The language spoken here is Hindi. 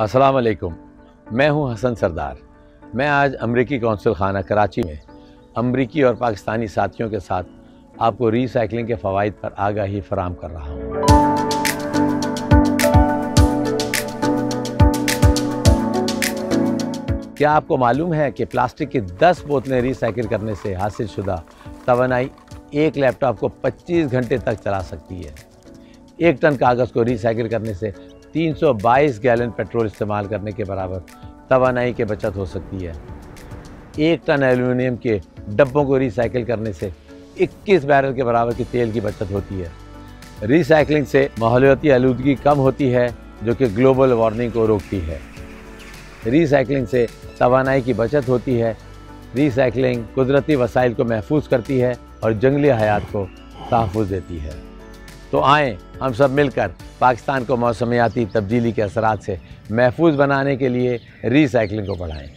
अस्सलाम वालेकुम मैं हूँ हसन सरदार। मैं आज अमरीकी कौंसल खाना कराची में अमरीकी और पाकिस्तानी साथियों के साथ आपको रीसाइकलिंग के फ़वाद पर आगाही फराम कर रहा हूँ। क्या आपको मालूम है कि प्लास्टिक की 10 बोतलें रिसाइकिल करने से हासिल शुदा तोानाई एक लैपटॉप को 25 घंटे तक चला सकती है? एक टन कागज़ को रिसाइकिल करने से 322 गैलन पेट्रोल इस्तेमाल करने के बराबर तोानाई की बचत हो सकती है। एक टन एल्यूमिनियम के डब्बों को रिसाइकिल करने से 21 बैरल के बराबर की तेल की बचत होती है। रिसाइकलिंग से माहौलियाती आलूदगी कम होती है, जो कि ग्लोबल वार्मिंग को रोकती है। रिसाइकलिंग से तोानाई की बचत होती है। रिसाइकलिंग कुदरती वसाइल को महफूज करती है और जंगली हयात को तहफ़ देती है। तो आएँ, हम सब मिलकर पाकिस्तान को मौसमियाती तब्दीली के असरात से महफूज बनाने के लिए रीसाइकिलिंग को बढ़ाएँ।